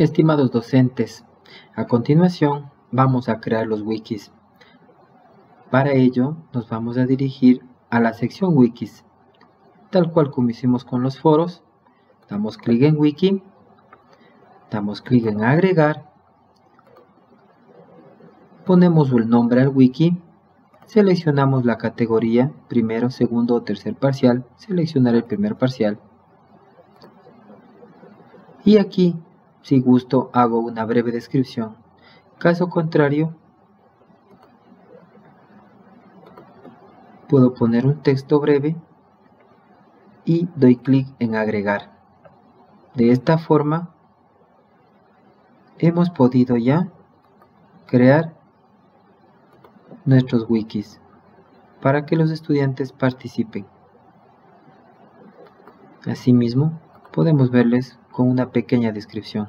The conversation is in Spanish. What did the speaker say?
Estimados docentes, a continuación vamos a crear los wikis. Para ello nos vamos a dirigir a la sección wikis. Tal cual como hicimos con los foros, damos clic en wiki, damos clic en agregar, ponemos el nombre al wiki, seleccionamos la categoría, primero, segundo o tercer parcial, seleccionar el primer parcial, y aquí, si gusto, hago una breve descripción. Caso contrario, puedo poner un texto breve y doy clic en agregar. De esta forma hemos podido ya crear nuestros wikis para que los estudiantes participen. Asimismo, podemos verles con una pequeña descripción.